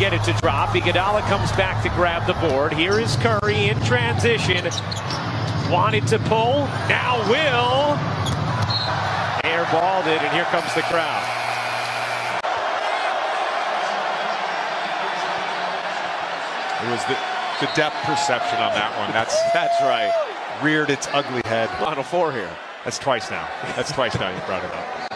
get it to drop. Iguodala comes back to grab the board. Here is Curry in transition. Wanted to pull, now will. Airballed it, and here comes the crowd. It was the, the depth perception on that one. That's That's right. reared its ugly head. Final four here. That's twice now. That's twice now you brought it up.